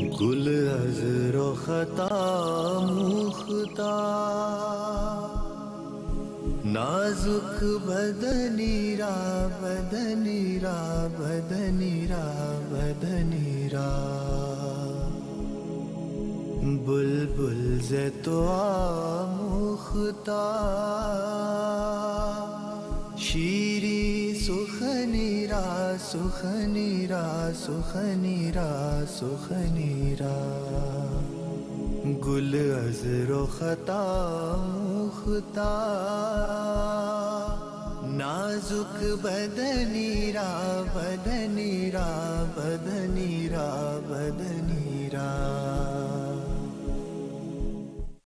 गुल अजरो खता मुख्ता नाजुक बदनीरा बदनीरा बदनीरा बदनीरा बुलबुल से तो मुख्ता शीरी सुखनीरा सुखनीरा सुखनीरा सुखनीरा गुल अजरो खता मुख्ता। नाजुक बदनीरा बदनीरा बदनीरा